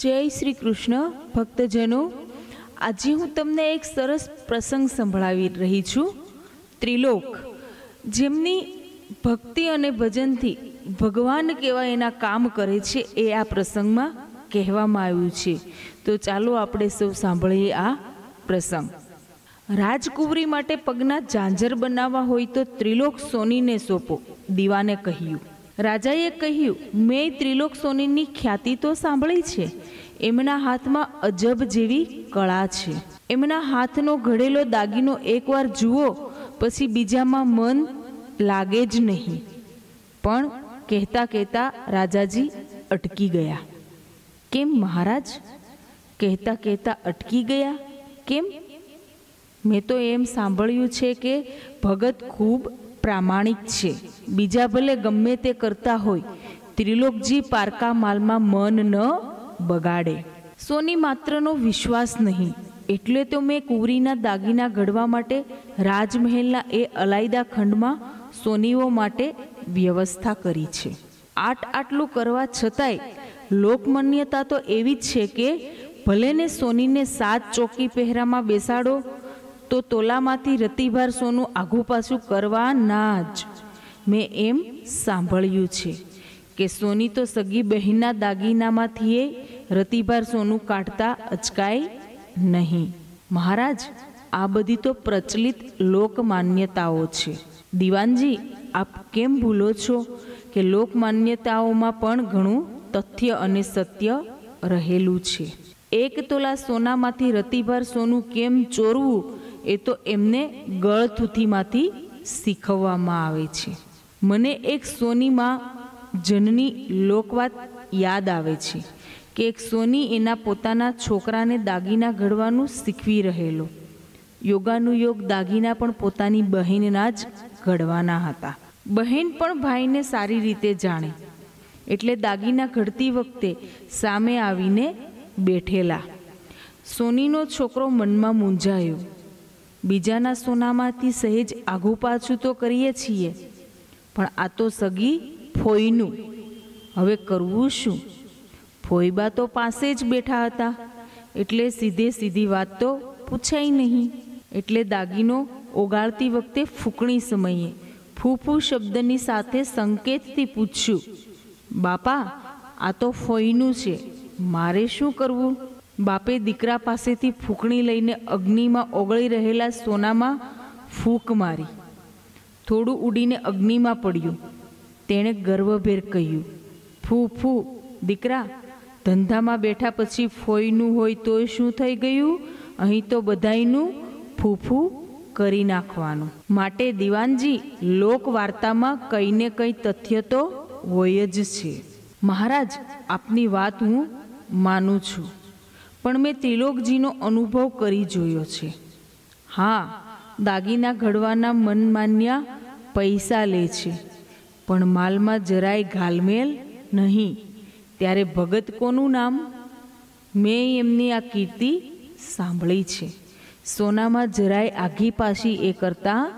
જય શ્રી કૃષ્ણ, ભક્તજનો. આજે હું તમને એક સરસ પ્રસંગ સંભળાવી રહી છું. ત્રિલોક. જેમની ભક્તિ અને ભજનથી ભગવાન કેવા એના કામ કરે છે એ આ પ્રસંગમાં કહેવામાં આવ્યું છે. તો ચાલો આપણે સૌ સાંભળીએ આ પ્રસંગ. રાજકુંવરી માટે પગના ઝાંઝર બનાવવા હોય તો ત્રિલોક સોનીને સોંપો, દીવાને કહ્યું. રાજાએ કહ્યું, મેં ત્રિલોક સોનીની ખ્યાતિ તો સાંભળી છે. એમના હાથમાં અજબ જેવી કળા છે. એમના હાથનો ઘડેલો દાગીનો એકવાર જુઓ, પછી બીજામાં મન લાગે જ નહીં. પણ કહેતા કહેતા રાજાજી અટકી ગયા. કેમ મહારાજ? કહેતા કહેતા અટકી ગયા. કેમ? મેં તો એમ સાંભળ્યું છે કે ભગત ખૂબ પ્રામાણિક છે. બીજા ભલે ગમે તે કરતા હોય, ત્રિલોકજી પારકા માલમાં મન ન બગાડે. સોની માત્રનો વિશ્વાસ નહીં. એટલે તો મેં કુવરીના દાગીના ઘડવા માટે રાજમહેલના એ અલાયદા ખંડમાં સોનીઓ માટે વ્યવસ્થા કરી છે. આટ આટલું કરવા છતાંય લોકમાન્યતા તો એવી જ છે કે, ભલેને સોનીને સાત ચોકી પહેરામાં બેસાડો તો તોલામાંથી રતિભાર સોનું આઘું પાછું કરવા ના જ. મેં એમ સાંભળ્યું છે કે સોની તો સગી બહેનના દાગીનામાંથી રતિભાર સોનું કાઢતા અચકાય નહીં. મહારાજ, આ બધી તો પ્રચલિત લોકમાન્યતાઓ છે. દિવાનજી, આપ કેમ ભૂલો છો કે લોકમાન્યતાઓમાં પણ ઘણું તથ્ય અને સત્ય રહેલું છે? એક તોલા સોનામાંથી રતિભાર સોનું કેમ ચોરવું? એ તો એમને ગળથુથીમાંથી શીખવવામાં આવે છે. મને એક સોનીમાં જનની લોકવાત યાદ આવે છે કે એક સોની એના પોતાના છોકરાને દાગીના ઘડવાનું શીખવી રહેલો. યોગાનુયોગ દાગીના પણ પોતાની બહેનના જ ઘડવાના હતા. બહેન પણ ભાઈને સારી રીતે જાણે. એટલે દાગીના ઘડતી વખતે સામે આવીને બેઠેલા. સોનીનો છોકરો મનમાં મૂંઝાયો. બીજાના સોનામાંથી સહેજ આઘું પાછું તો કરીએ છીએ, પણ આ તો સગી ફોઈનું. હવે કરવું શું? ફોઈબા તો પાસે જ બેઠા હતા, એટલે સીધે સીધી વાત તો પૂછાય નહીં. એટલે દાગીનો ઓગાળતી વખતે ફૂંકણી સમયે ફૂફૂ શબ્દની સાથે સંકેતથી પૂછ્યું, બાપા, આ તો ફોઈનું છે, મારે શું કરવું? બાપે દીકરા પાસેથી ફૂંકણી લઈને અગ્નિમાં ઓગળી રહેલા સોનામાં ફૂંક મારી. થોડું ઉડીને અગ્નિમાં પડ્યું. તેણે ગર્વભેર કહ્યું, ફૂ ફૂ, દીકરા, ધંધામાં બેઠા પછી ફોઈનું હોય તોય શું થઈ ગયું? અહીં તો બધાયનું ફૂફૂ કરી નાખવાનું. માટે દિવાનજી લોક વાર્તામાં કંઈ ને કંઈ તથ્ય તો હોય જ છે. મહારાજ, આપની વાત હું માનું છું. પણ મેં ત્રિલોકજીનો અનુભવ કરી જોયો છે. હા, દાગીના ઘડવાના મનમાન્યા પૈસા લે છે, પણ માલમાં જરાય ઘાલમેલ નહીં. ત્યારે ભગત કોનું નામ? મેં એમની આ કીર્તિ સાંભળી છે. સોનામાં જરાય આઘી પાછી એ કરતા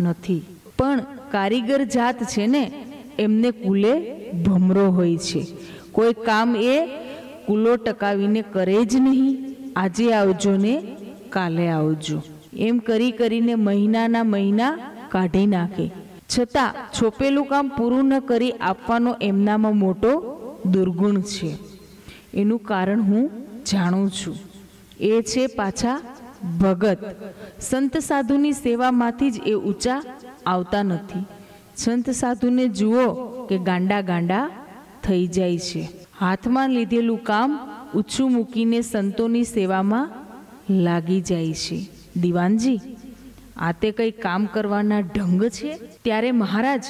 નથી. પણ કારીગર જાત છે ને, એમને કુલે ભમરો હોય છે. કોઈ કામ એ કુલો ટકાવીને કરે જ નહીં. આજે આવજો ને કાલે આવજો. એમ કરી કરીને મહિનાના મહિના કાઢી નાખે. છતાં છોપેલું કામ પૂરું ન કરી આપવાનો એમનામાં મોટો દુર્ગુણ છે. એનું કારણ હું જાણું છું. એ છે પાછા ભગત. સંત સાધુની સેવામાંથી જ એ ઊંચા આવતા નથી. સંત સાધુને જુઓ કે ગાંડા ગાંડા થઈ જાય છે. હાથમાં લીધેલું કામ ઊંચું મૂકીને સંતોની સેવામાં લાગી જાય છે. દિવાનજી, આ તે કંઈ કામ કરવાના ઢંગ છે? ત્યારે મહારાજ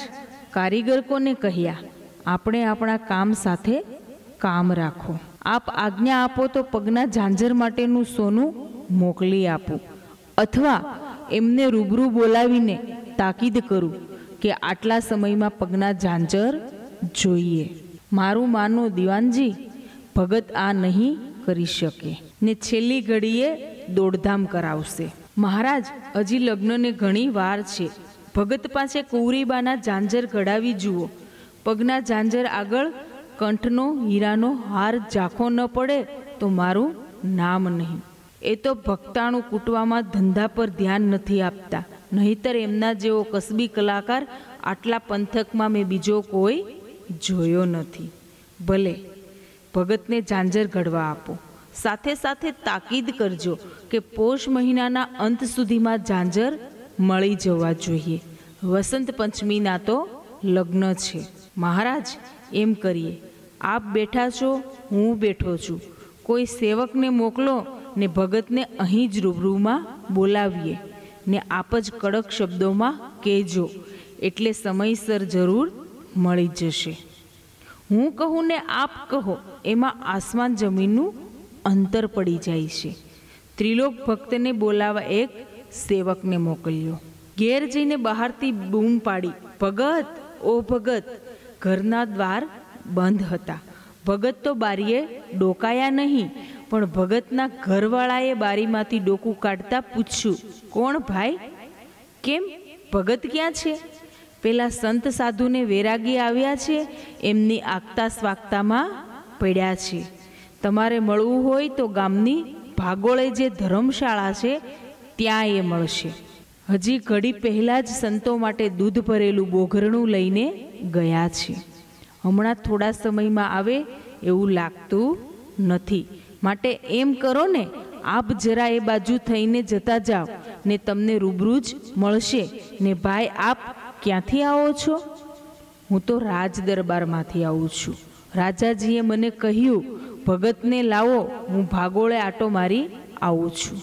કારીગર કોને કહ્યા, આપણે આપણા કામ સાથે કામ રાખો. આપ આજ્ઞા આપો તો પગના ઝાંઝર માટેનું સોનું મોકલી આપું. અથવા એમને રૂબરૂ બોલાવીને તાકીદ કરું કે આટલા સમયમાં પગના ઝાંઝર જોઈએ. મારું માનું દિવાનજી, ભગત આ નહીં કરી શકે. ને છેલ્લી ઘડીએ દોડધામ કરાવશે. મહારાજ, હજી લગ્નને ઘણી વાર છે. ભગત પાસે કુંવરીબાના ઝાંઝર ઘડાવી જુઓ. પગના ઝાંઝર આગળ કંઠનો હીરાનો હાર ઝાંખો ન પડે તો મારું નામ નહીં. એ તો ભક્તાણું કૂટવામાં ધંધા પર ધ્યાન નથી આપતા. નહીતર એમના જેવો કસબી કલાકાર આટલા પંથકમાં મેં બીજો કોઈ જોયો નથી. ભલે, ભગતને ઝાંઝર ઘડવા આપો. સાથે સાથે તાકીદ કરજો કે પોષ મહિનાના અંત સુધીમાં ઝાંઝર મળી જવા જોઈએ. વસંત પંચમીના તો લગ્ન છે. મહારાજ, એમ કરીએ. આપ બેઠા છો, હું બેઠો છું. કોઈ સેવકને મોકલો ને ભગતને અહીં જ રૂબરૂમાં બોલાવીએ ને આપ જ કડક શબ્દોમાં કહેજો. એટલે સમયસર જરૂર મળી જશે. હું કહું ને આપ કહો, એમાં આસમાન જમીનનું અંતર પડી જાય છે. ત્રિલોક ભક્તને બોલાવા એક સેવકને મોકલ્યો. ઘેર જઈને બહારથી બૂમ પાડી, ભગત, ઓ ભગત! ઘરના દ્વાર બંધ હતા. ભગત તો બારીએ ડોકાયા નહીં, પણ ભગતના ઘરવાળાએ બારીમાંથી ડોકું કાઢતા પૂછ્યું, કોણ ભાઈ? કેમ? ભગત ક્યાં છે? પેલા સંત સાધુને વેરાગી આવ્યા છે, એમની આગતા સ્વાગતામાં પડ્યા છે. તમારે મળવું હોય તો ગામની ભાગોળે જે ધર્મશાળા છે, ત્યાં એ મળશે. હજી ઘડી પહેલાં જ સંતો માટે દૂધ ભરેલું બોઘરણું લઈને ગયા છે. હમણાં થોડા સમયમાં આવે એવું લાગતું નથી. માટે એમ કરો ને, આપ જરા એ બાજુ થઈને જતા જાઓ, ને તમને રૂબરૂ જ મળશે. ને ભાઈ, આપ ક્યાંથી આવો છો? હું તો રાજ દરબારમાંથી આવું છું. રાજાજીએ મને કહ્યું, ભગતને લાવો, હું ભાગોળે આટો મારી આવું છું.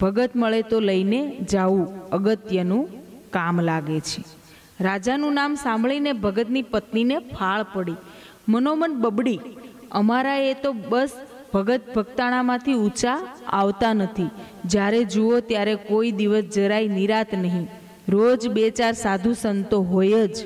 ભગત મળે તો લઈને જાવું અગત્યનું કામ લાગે છે. રાજાનું નામ સાંભળીને ભગતની પત્નીને ફાળ પડી. મનોમન બબડી, અમારા એ તો બસ ભગત ભક્તાણામાંથી ઊંચા આવતા નથી. જ્યારે જુઓ ત્યારે કોઈ દિવસ જરાય નિરાત નહીં. રોજ બે ચાર સાધુ સંતો હોય જ.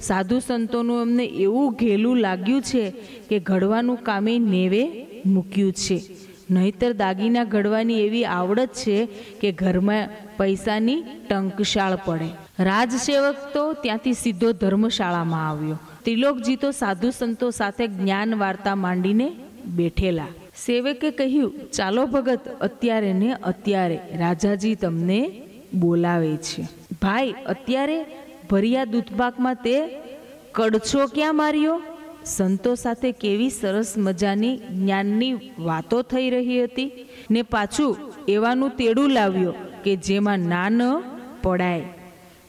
સાધુ સંતોનું એમને એવું ઘેલું લાગ્યું છે કે ઘડવાનું કામે નેવે મૂક્યું છે. નહીતર દાગીના ઘડવાની એવી આવડત છે કે ઘરમાં પૈસાની ટંકશાળ પડે. રાજસેવક તો ત્યાંથી સીધો ધર્મશાળામાં આવ્યો. ત્રિલોકજી તો સાધુ સંતો સાથે જ્ઞાન વાર્તા માંડીને બેઠેલા. સેવકે કહ્યું, ચાલો ભગત, અત્યારે ને અત્યારે રાજાજી તમને બોલાવે છે. ભાઈ, અત્યારે ભર્યા દૂધપાકમાં તે કડછો ક્યાં માર્યો? સંતો સાથે કેવી સરસ મજાની જ્ઞાનની વાતો થઈ રહી હતી ને પાછું એવાનું તેડું લાવ્યો કે જેમાં ના ન પડાય.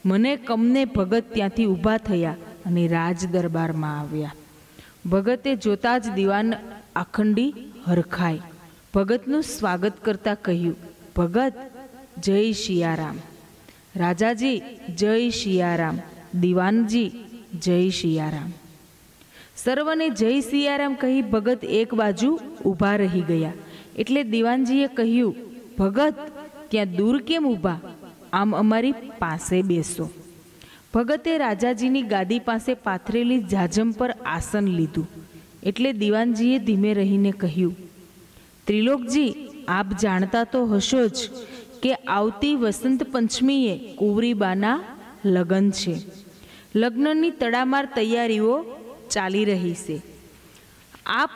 મને કમને ભગત ત્યાંથી ઊભા થયા અને રાજ દરબારમાં આવ્યા. ભગતે જોતા જ દીવાન આખંડી હરખાય ભગતનું સ્વાગત કરતા કહ્યું, ભગત જય શિયારામ. રાજાજી, જય શિયારામ. દિવાનજી, જય શિયારામ. સર્વને જય શિયારામ કહી ભગત એક બાજુ ઊભા રહી ગયા. એટલે દિવાનજીએ કહ્યું, ભગત, ત્યાં દૂર કેમ ઊભા? આમ અમારી પાસે બેસો. ભગતે રાજાજીની ગાદી પાસે પાથરેલી જાજમ પર આસન લીધું. એટલે દિવાનજીએ ધીમે રહીને કહ્યું, ત્રિલોકજી, આપ જાણતા તો હશો જ કે આવતી વસંત પંચમીએ કુંવરીબાના લગ્ન છે. લગ્નની તડામાર તૈયારીઓ ચાલી રહી છે. આપ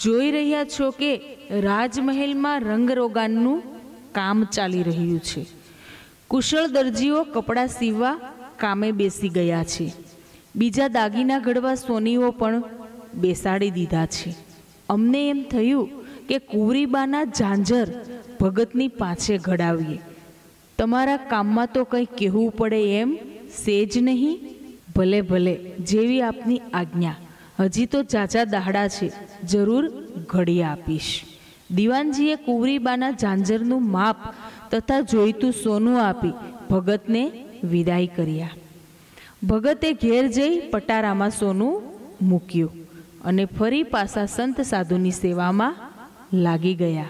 જોઈ રહ્યા છો કે રાજમહેલમાં રંગરોગાનનું કામ ચાલી રહ્યું છે. કુશળ દરજીઓ કપડાં સીવવા કામે બેસી ગયા છે. બીજા દાગીના ઘડવા સોનીઓ પણ બેસાડી દીધા છે. અમને એમ થયું કે કુંવરીબાના ઝાંઝર ભગતની પાછે ઘડાવીએ. તમારા કામમાં તો કંઈ કહેવું પડે એમ સેજ નહીં? ભલે ભલે, જેવી આપની આજ્ઞા. હજી તો ચાચા દાહડા છે, જરૂર ઘડી આપીશ. દિવાનજીએ કુંવરીબાના ઝાંઝરનું માપ તથા જોઈતું સોનું આપી ભગતને વિદાય કર્યા. ભગતે ઘેર જઈ પટારામાં સોનું મૂક્યું અને ફરી પાછા સંત સાધુની સેવામાં લાગી ગયા.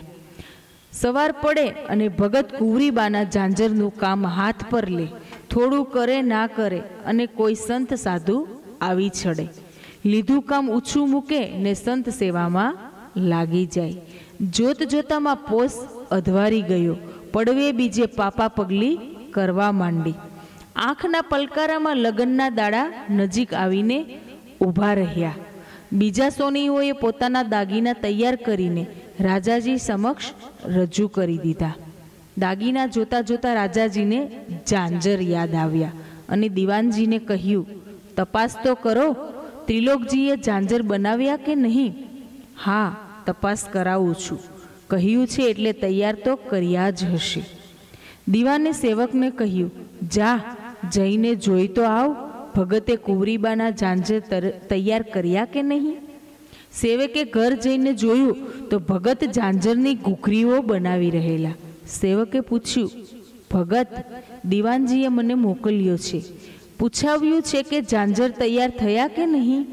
સવાર પડે અને ભગત કુંવરીબાના ઝાંઝરનું કામ હાથ પર લે. થોડું કરે, ના કરે અને કોઈ સંત સાધુ આવી ચડે લીધું કામ ઊંચું મૂકે ને સંત સેવામાં લાગી જાય. જોત જોતામાં પોસ અધવારી ગયો. પડવે બીજે પાપા પગલી કરવા માંડી. આંખના પલકારામાં લગ્નના દાડા નજીક આવીને ઊભા રહ્યા. બીજા સોનીઓએ પોતાના દાગીના તૈયાર કરીને રાજાજી સમક્ષ રજૂ કરી દીધા. દાગીના જોતા જોતા રાજાજીને ઝાંઝર યાદ આવ્યા અને દિવાનજીને કહ્યું, તપાસ તો કરો, ત્રિલોકજીએ ઝાંઝર બનાવ્યા કે નહીં? હા, તપાસ કરાવું છું. કહ્યું છે એટલે તૈયાર તો કર્યા જ હશે. દીવાને સેવકને કહ્યું, જા, જઈને જોઈ તો આવ, ભગતે કુંવરીબાના ઝાંઝર તૈયાર કર્યા કે નહીં? સેવકે ઘર જઈને જોયું તો ભગત ઝાંઝરની ઘૂઘરીઓ બનાવી રહેલા. સેવકે પૂછ્યું, ભગત, દિવાનજીએ મને મોકલ્યો છે. પૂછાવ્યું છે કે ઝાંઝર તૈયાર થયા કે નહીં?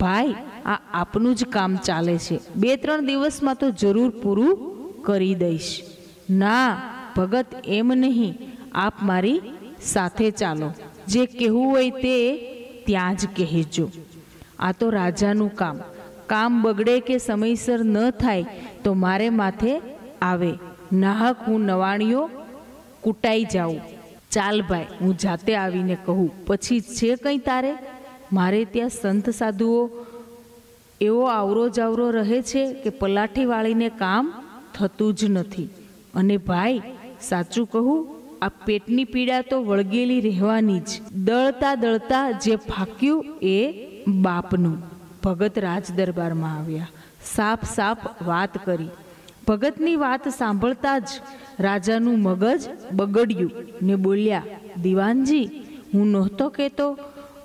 ભાઈ, આ આપનું જ કામ ચાલે છે. બે ત્રણ દિવસમાં તો જરૂર પૂરું કરી દઈશ. ના, ભગત, એમ નહીં. આપ મારી સાથે ચાલો. જે કહેવું હોય તે ત્યાં જ કહેજો. આ તો રાજાનું કામ. કામ બગડે કે સમયસર ન થાય, તો મારે માથે આવે. નાહક હું નવાણીઓ કૂટાઈ જાઉં. ચાલ ભાઈ, હું જાતે આવીને કહું, પછી છે કંઈ તારે? મારે ત્યાં સંત સાધુઓ એવો આવરો જાવરો રહે છે કે પલાઠી વાળીને કામ થતું જ નથી. અને ભાઈ, સાચું કહું, આ પેટની પીડા તો વળગેલી રહેવાની જ. દળતા દળતા જે ફાક્યું એ બાપનું. ભગત રાજ દરબારમાં આવ્યા. સાફ સાફ વાત કરી. ભગતની વાત સાંભળતા જ રાજાનું મગજ બગડ્યું ને બોલ્યા, દિવાનજી, હું નહોતો કહેતો.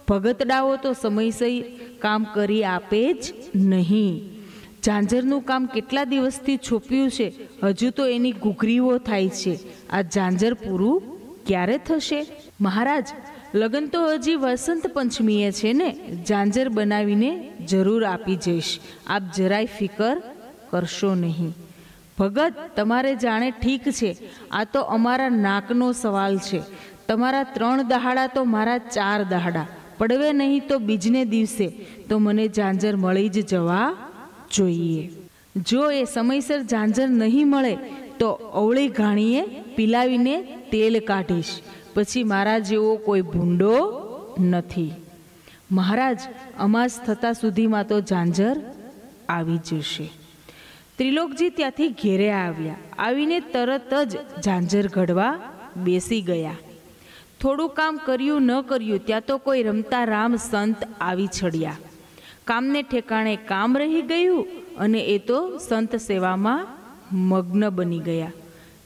ભગતડાઓ તો સમયસર કામ કરી આપે જ નહીં. ઝાંઝરનું કામ કેટલા દિવસથી છોપ્યું છે? હજુ તો એની ઘૂઘરીઓ થાય છે. આ ઝાંઝર પૂરું ક્યારે થશે? મહારાજ લગ્ન તો હજી વસંત પંચમીએ છે ને? ઝાંઝર બનાવીને જરૂર આપી જઈશ. આપ જરાય ફિકર કરશો નહીં. ભગત, તમારે જાણે ઠીક છે, આ તો અમારા નાકનો સવાલ છે. તમારા ત્રણ દહાડા તો મારા ચાર દહાડા. પડવે નહીં તો બીજને દિવસે. તો મને ઝાંઝર મળી જ જવા જોઈએ. જો એ સમયસર ઝાંઝર નહીં મળે, તો અવળી ઘાણીએ પીલાવીને તેલ કાઢીશ. પછી મારા જેવો કોઈ ભૂંડો નથી. મહારાજ, અમાસ થતા સુધીમાં તો ઝાંઝર આવી જશે. ત્રિલોકજી ત્યાંથી ઘેરે આવ્યા. આવીને તરત જ ઝાંઝર ઘડવા બેસી ગયા. થોડું કામ કર્યું ન કર્યું ત્યાં તો કોઈ રમતા રામ સંત આવી છડ્યા. કામને ઠેકાણે કામ રહી ગયું અને એ તો સંત સેવામાં મગ્ન બની ગયા.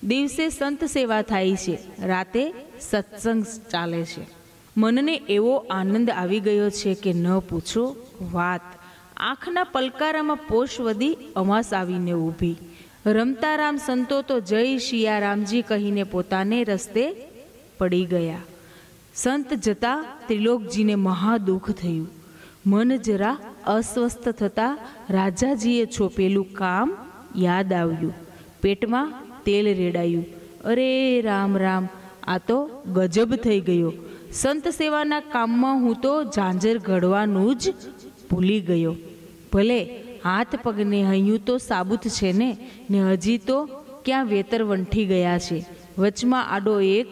દિવસે સંત સેવા થાય છે, રાતે સત્સંગ ચાલે છે. મનને એવો આનંદ આવી ગયો છે કે ન પૂછો વાત. આંખના પલકારામાં પોષ વધી અમાસ આવીને ઊભી. રમતા રામ સંતો તો જય શિયારામજી કહીને પોતાને રસ્તે પડી ગયા. સંત જતા ત્રિલોકજીને મહા દુઃખ થયું. મન જરા અસ્વસ્થ થતા રાજાજીએ છોપેલું કામ યાદ આવ્યું. પેટમાં તેલ રેડાયું. અરે રામ રામ, આ તો ગજબ થઈ ગયો. સંત સેવાના કામમાં હું તો ઝાંઝર ઘડવાનું જ ભૂલી ગયો. ભલે હાથ પગને હૈયું તો સાબુત છે ને ને હજી તો ક્યાં વેતર વંઠી ગયા છે. વચમાં આડો એક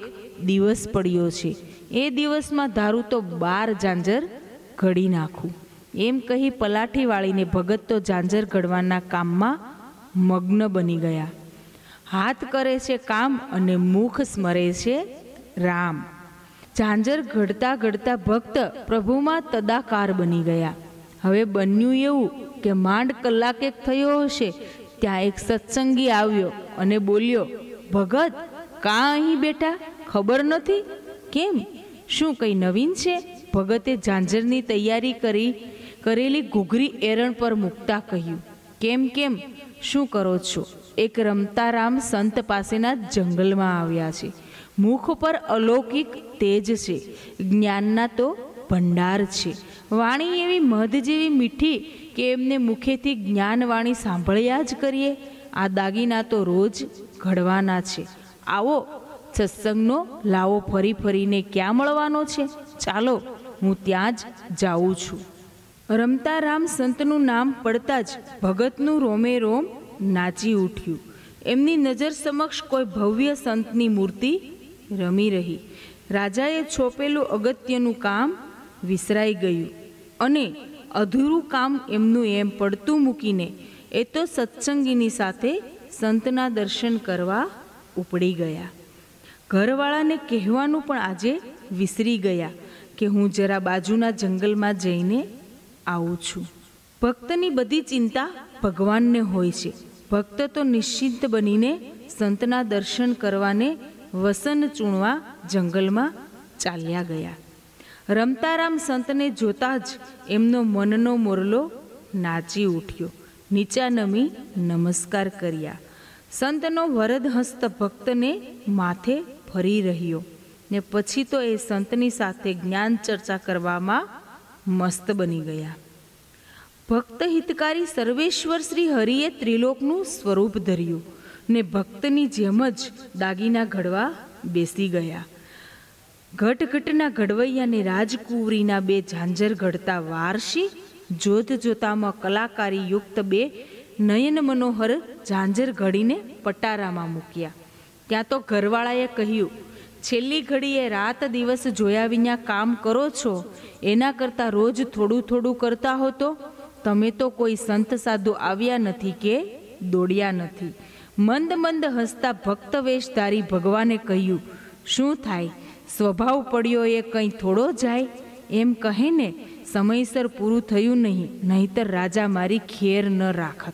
દિવસ પડ્યો છે. એ દિવસમાં ધારું તો બાર ઝાંઝર ઘડી નાખું. એમ કહી પલાઠી વાળીને ભગત તો ઝાંઝર ઘડવાના કામમાં મગ્ન બની ગયા. હાથ કરે છે કામ અને મુખ સ્મરે છે રામ. ઝાંઝર ઘડતા ઘડતા ભક્ત પ્રભુમાં તદાકાર બની ગયા. હવે બન્યું એવું કે માંડ કલાકેક થયો હશે, ત્યાં એક સત્સંગી આવ્યો અને બોલ્યો, ભગત, કાં અહીં બેઠા? ખબર નથી? કેમ? શું કંઈ નવીન છે? ભગતે ઝાંઝરની તૈયારી કરી, કરેલી ઘૂઘરી એરણ પર મૂકતા કહ્યું, કેમ કેમ? શું કરો છો? એક રમતારામ સંત પાસેના જંગલમાં આવ્યા છે. મુખ પર અલૌકિક તેજ છે. જ્ઞાનના તો ભંડાર છે. વાણી એવી મધ જેવી મીઠી કે એમને મુખેથી જ્ઞાનવાણી સાંભળ્યા જ કરીએ. આ દાગીના તો રોજ ઘડવાના છે. આવો, સત્સંગનો લાવો ફરી ફરીને ક્યાં મળવાનો છે? ચાલો, હું ત્યાં જ જાઉં છું. રમતા રામ સંતનું નામ પડતા જ ભગતનું રોમે રોમ નાચી ઉઠ્યું. એમની નજર સમક્ષ કોઈ ભવ્ય સંતની મૂર્તિ રમી રહી. રાજાએ છોપેલું અગત્યનું કામ વિસરાઈ ગયું અને અધૂરું કામ એમનું એમ પડતું મૂકીને એ તો સત્સંગીની સાથે સંતના દર્શન કરવા ઉપડી ગયા. ઘરવાળાને કહેવાનું પણ આજે વિસરી ગયા કે હું જરા બાજુના જંગલમાં જઈને આવું છું. ભક્તની બધી ચિંતા ભગવાનને હોય છે. ભક્ત તો નિશ્ચિંત બનીને સંતના દર્શન કરવાને વસન ચૂણવા જંગલમાં ચાલ્યા ગયા. રમતારામ સંતને જોતા જ એમનો મનનો મોરલો નાચી ઉઠ્યો, નીચા નમી નમસ્કાર કર્યા. સંતનો વરદ હસ્ત ભક્તને માથે ફરી રહ્યો ને પછી તો એ સંતની સાથે જ્ઞાન ચર્ચા કરવામાં મસ્ત બની ગયા. ભક્ત હિતકારી સર્વેશ્વર શ્રી હરિએ ત્રિલોકનું સ્વરૂપ ધર્યું ને ભક્તની જેમ જ દાગીના ઘડવા બેસી ગયા. ઘટઘટના ઘડવૈયાને રાજકુંવરીના બે ઝાંઝર ઘડતા વારસી જોત જોતામાં કલાકારી યુક્ત બે નયન મનોહર ઝાંઝર ઘડીને પટારામાં મૂક્યા. ત્યાં તો ઘરવાળાએ કહ્યું, છેલ્લી ઘડીએ રાત દિવસ જોયા વિના કામ કરો છો, એના કરતાં રોજ થોડું થોડું કરતા હો તો તમે તો કોઈ સંત સાધુ આવ્યા નથી કે દોડ્યા નથી. મંદ મંદ હસતા ભક્ત વેશધારી ભગવાને કહ્યું, શું થાય? સ્વભાવ પડ્યો એ કંઈ થોડો જાય? એમ કહે ને, સમયસર પૂરું થયું નહીં, નહીતર રાજા મારી ખેર ન રાખત.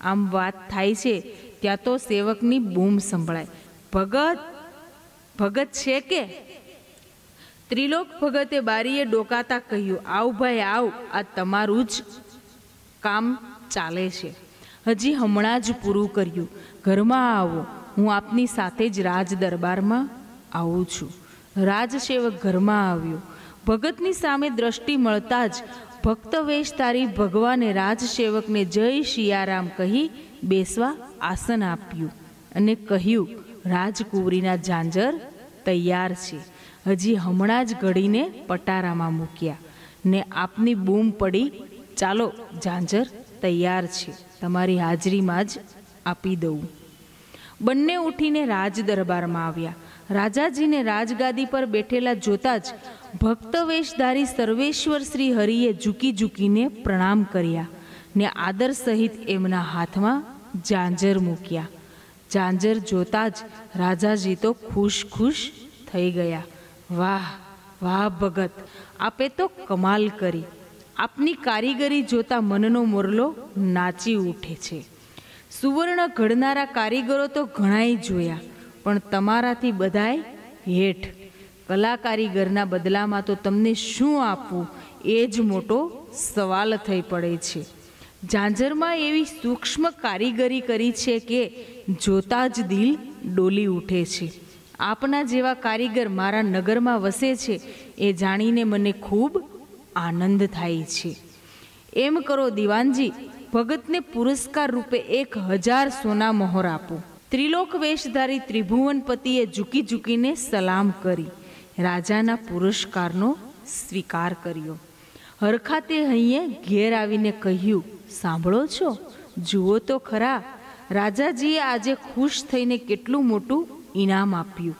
આમ વાત થાય છે, ત્યાં તો સેવકની બૂમ સંભળાય. ભગત ભગત છે કે? ત્રિલોક ભગતે બારીએ ડોકાતા કહ્યું, આવ ભાઈ, આવ, આ તમારું જ કામ ચાલે છે. હજી હમણાં જ પૂરું કર્યું. ઘરમાં આવો. હું આપની સાથે જ રાજ દરબારમાં આવું છું. રાજસેવક ઘરમાં આવ્યો. ભગતની સામે દ્રષ્ટિ મળતા જ ભક્ત વેશધારી ભગવાને રાજસેવકને જય શિયારામ કહી બેસવા આસન આપ્યું અને કહ્યું, રાજકુંવરીના ઝાંઝર તૈયાર છે. હજી હમણાં જ ઘડીને પટારામાં મૂક્યા. ને આપની બૂમ પડી ચાલો, ઝાંઝર તૈયાર છે. તમારી હાજરીમાં જ આપી દઉં. બંને ઉઠીને રાજ દરબારમાં આવ્યા. રાજાજીને રાજગાદી પર બેઠેલા જોતા જ ભક્તવેશધારી સર્વેશ્વર શ્રી હરિએ ઝૂકી ઝૂકીને પ્રણામ કર્યા ને આદર સહિત એમના હાથમાં ઝાંઝર મૂક્યા. ઝાંઝર જોતા જ રાજાજી તો ખુશ ખુશ થઈ ગયા. વાહ વાહ ભગત, આપે તો કમાલ કરી. આપની કારીગરી જોતા મનનો મોરલો નાચી ઉઠે છે. સુવર્ણ ઘડનારા કારીગરો તો ઘણાય જોયા, પણ તમારાથી બધાય હેઠ. કલા કારીગરના બદલામાં તો તમને શું આપવું, એ જ મોટો સવાલ થઈ પડે છે. ઝાંઝરમાં એવી સૂક્ષ્મ કારીગરી કરી છે કે જોતા જ દિલ ડોલી ઉઠે છે. આપના જેવા કારીગર મારા નગરમાં વસે છે, એ જાણીને મને ખૂબ આનંદ થાય છે. એમ કરો દિવાનજી, ભગતને પુરસ્કાર રૂપે એક હજાર સોના મહોર આપો. ત્રિલોક વેશધારી ત્રિભુવનપતિએ ઝૂકી ઝૂકીને સલામ કરી. રાજાના પુરસ્કારનો સ્વીકાર કર્યો. હરખાતે હૈયે ઘેર આવીને કહ્યું, સાંભળો છો? જુઓ તો ખરા. રાજાજીએ આજે ખુશ થઈને કેટલું મોટું ઇનામ આપ્યું.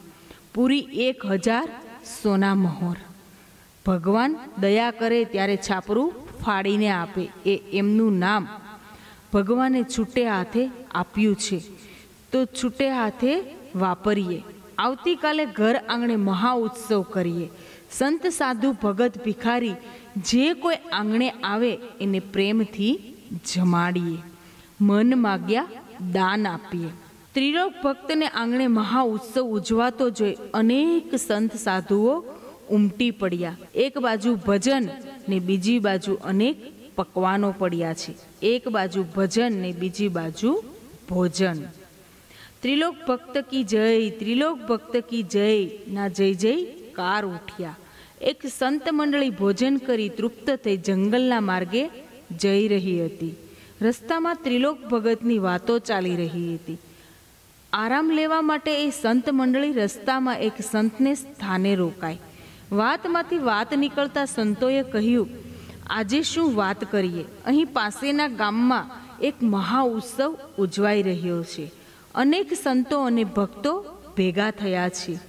પૂરી એક હજાર સોના મહોર. ભગવાન દયા કરે ત્યારે છાપરું ફાડીને આપે, એ એમનું નામ. ભગવાને છૂટે હાથે આપ્યું છે. તો છૂટે હાથે વાપરીએ. આવતીકાલે ઘર આંગણે મહા ઉત્સવ કરીએ. સંત સાધુ ભગત ભિખારી જે કોઈ આંગણે આવે એને પ્રેમથી જમાડીએ. મન માગ્યા દાન આપીએ. ત્રિલોક ભક્તને આંગણે મહા ઉત્સવ ઉજવાતો જોઈ અનેક સંત સાધુઓ ઉમટી પડ્યા. એક બાજુ ભજન ને બીજી બાજુ અનેક પકવાનો પડ્યા છે. એક બાજુ ભજન ને બીજી બાજુ ભોજન. ત્રિલોક ભક્ત કી જય, ત્રિલોક ભક્ત કી જય, ના જય જય કાર ઉઠ્યા. એક સંત મંડળી ભોજન કરી તૃપ્ત થઈ જંગલના માર્ગે જઈ રહી હતી. રસ્તામાં ત્રિલોક ભગતની વાતો ચાલી રહી હતી. આરામ લેવા માટે એ સંત મંડળી રસ્તામાં એક સંતને સ્થાને રોકાય વાતમાંથી વાત નીકળતા સંતોએ કહ્યું, આજે શું વાત કરીએ? અહીં પાસેના ગામમાં એક મહા ઉત્સવ ઉજવાઈ રહ્યો છે. અનેક સંતો અને ભક્તો ભેગા થયા છે.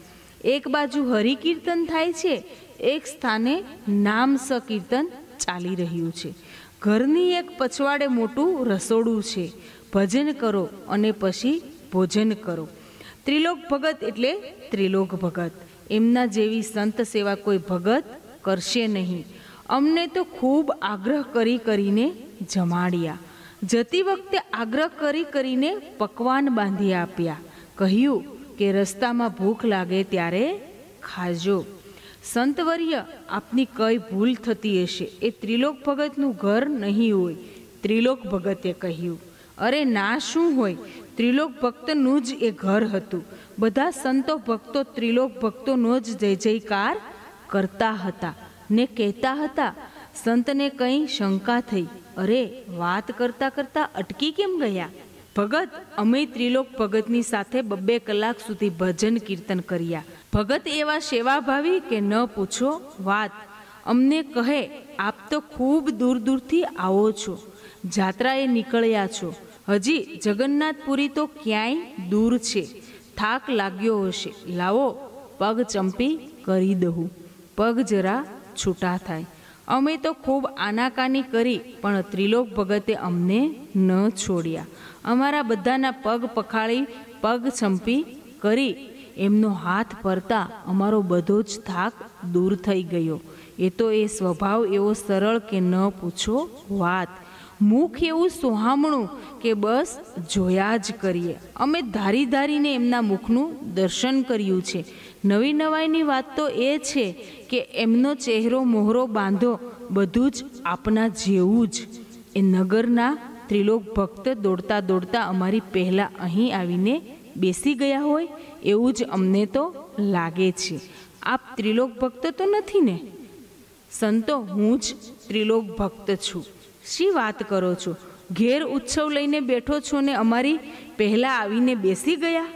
એક બાજુ હરિકીર્તન થાય છે, એક સ્થાને નામ સંકીર્તન ચાલી રહ્યું છે. ઘરની એક પછવાડે મોટું રસોડું છે. ભજન કરો અને પછી ભોજન કરો. ત્રિલોક ભગત એટલે ત્રિલોક ભગત. એમના જેવી સંત સેવા કોઈ ભગત કરશે નહીં. અમને તો ખૂબ આગ્રહ કરી કરીને જમાડ્યા. જતી વખતે આગ્રહ કરી કરીને પકવાન બાંધી આપ્યા. કહ્યું કે રસ્તામાં ભૂખ લાગે ત્યારે ખાજો. સંતવર્ય, આપની કઈ ભૂલ થતી હશે? એ ત્રિલોક ભગતનું ઘર નહીં હોય, ત્રિલોક ભગતે કહ્યું. અરે ના શું હોય? ત્રિલોક ભક્તનું જ એ ઘર હતું. બધા સંતો ભક્તો, ત્રિલોક ભક્તોનો જ જય જયકાર કરતા હતા ને કહેતા હતા, સંતને કંઈ શંકા થઈ. અરે, વાત કરતા કરતા અટકી કેમ ગયા? ભગત, અમે ત્રિલોક ભગતની સાથે બબ્બે કલાક સુધી ભજન કીર્તન કર્યા. ભગત એવા સેવાભાવી કે ન પૂછો વાત. અમને કહે, આપ તો ખૂબ દૂર દૂરથી આવો છો. જાત્રાએ નીકળ્યા છો. હજી જગન્નાથપુરી તો ક્યાંય દૂર છે. થાક લાગ્યો હશે. લાવો, પગ ચંપી કરી દઉં પગ જરા છૂટા થાય. અમે તો ખૂબ આનાકાની કરી, પણ ત્રિલોક ભગતે અમને ન છોડ્યા. અમારા બધાના પગ પખાળી, પગ ચંપી કરી, એમનો હાથ ફરતા અમારો બધો જ થાક દૂર થઈ ગયો. એ તો એ સ્વભાવ એવો સરળ કે ન પૂછો વાત. મુખ એવું સોહામણું કે બસ જોયા જ કરીએ. અમે ધારી ધારીને એમના મુખનું દર્શન કર્યું છે. નવી નવાઈની વાત તો એ છે કે એમનો ચહેરો મોહરો બાંધો બધું જ આપના જેવું જ. એ નગરના ત્રિલોક ભક્ત દોડતા દોડતા અમારી પહેલાં અહીં આવીને બેસી ગયા હોય એવું જ અમને તો લાગે છે. આપ ત્રિલોક ભક્ત તો નથી ને? સંતો, હું જ ત્રિલોક ભક્ત છું. શી વાત કરો છો? ઘેર ઉત્સવ લઈને બેઠો છો ને અમારી પહેલાં આવીને બેસી ગયા?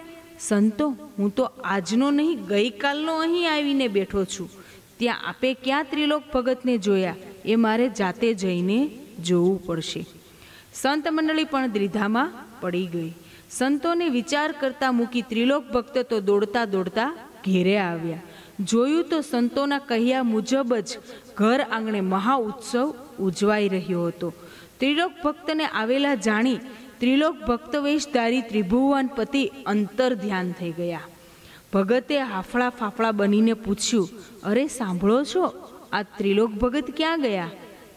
સંતો, હું તો આજનો નહીં, ગઈકાલનો અહીં આવીને બેઠો છું. ત્યાં આપે ક્યાં ત્રિલોક ભગતને જોયા? એ મારે જાતે જઈને જોવું પડશે. સંત મંડળી પણ દ્રિધામાં પડી ગઈ. સંતોને વિચાર કરતા મૂકી ત્રિલોક ભક્ત તો દોડતા દોડતા ઘેરે આવ્યા. જોયું તો સંતોના કહ્યા મુજબ જ ઘર આંગણે મહા ઉત્સવ ઉજવાઈ રહ્યો હતો. ત્રિલોક ભક્તને આવેલા જાણી ત્રિલોક ભક્ત વેશધારી ત્રિભુવન પતિ અંતર ધ્યાન થઈ ગયા. ભગતે હાફળા ફાફળા બનીને પૂછ્યું, અરે, સાંભળો છો? આ ત્રિલોક ભગત ક્યાં ગયા?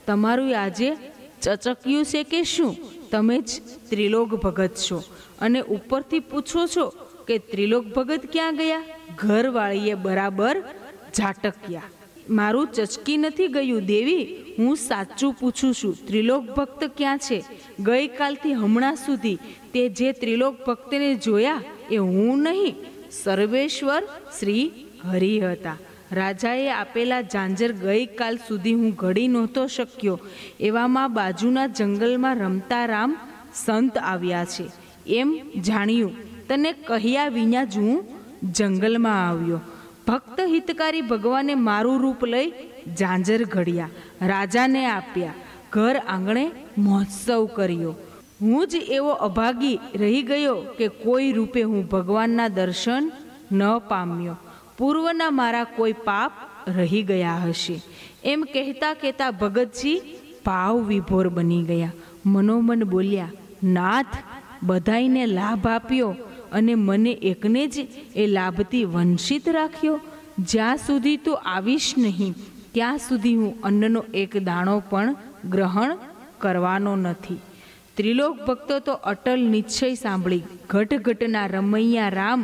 તમારું આજે ચચક્યું છે કે શું? તમે જ ત્રિલોક ભગત છો. અને ઉપરથી પૂછો છો કે ત્રિલોક ભગત ક્યાં ગયા? ઘરવાળીએ બરાબર ઝાટક્યા. મારું ચચકી નથી ગયું દેવી, હું સાચું પૂછું છું, ત્રિલોક ભક્ત ક્યાં છે? ગઈકાલથી હમણાં સુધી તે જે ત્રિલોક ભક્તને જોયા એ હું નહીં, સર્વેશ્વર શ્રી હરિ હતા. રાજાએ આપેલા ઝાંઝર ગઈકાલ સુધી હું ઘડી નહોતો શક્યો. એવામાં બાજુના જંગલમાં રમતા રામ સંત આવ્યા છે. એમ જાણ્યું તને કહ્યા વિના જ હું જંગલમાં આવ્યો. ભક્ત હિતકારી ભગવાને મારું રૂપ લઈ ઝાંઝર ઘડ્યા, રાજાને આપ્યા, ઘર આંગણે મહોત્સવ કર્યો. હું જ એવો અભાગી રહી ગયો કે કોઈ રૂપે હું ભગવાનના દર્શન ન પામ્યો. પૂર્વના મારા કોઈ પાપ રહી ગયા હશે. એમ કહેતા કહેતા ભગતજી ભાવ વિભોર બની ગયા. મનોમન બોલ્યા, નાથ બધાઈને લાભ આપ્યો. અને મને એકને જ એ લાભથી વંશિત રાખ્યો. જ્યાં સુધી તો આવીશ નહીં, ત્યાં સુધી હું અન્નનો એક દાણો પણ ગ્રહણ કરવાનો નથી. ત્રિલોક ભક્તો તો અટલ નિશ્ચય સાંભળી, ઘટઘટના રમૈયા રામ,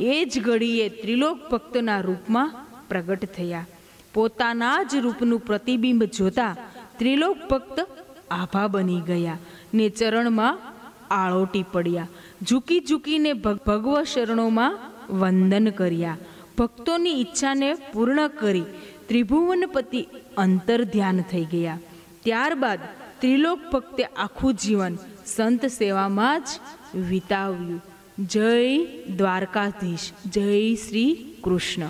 એ જ ઘડીએ ત્રિલોક ભક્તના રૂપમાં પ્રગટ થયા. પોતાના જ રૂપનું પ્રતિબિંબ જોતા ત્રિલોક ભક્ત આભા બની ગયા. ને ચરણમાં આળોટી પડ્યા ઝૂકી ઝૂકીને ભગવ શરણોમાં વંદન કર્યા. ભક્તોની ઈચ્છાને પૂર્ણ કરી ત્રિભુવનપતિ અંતર ધ્યાન થઈ ગયા. ત્યારબાદ ત્રિલોક ભક્તે આખું જીવન સંત સેવામાં જ વિતાવ્યું. જય દ્વારકાધીશ. જય શ્રી કૃષ્ણ.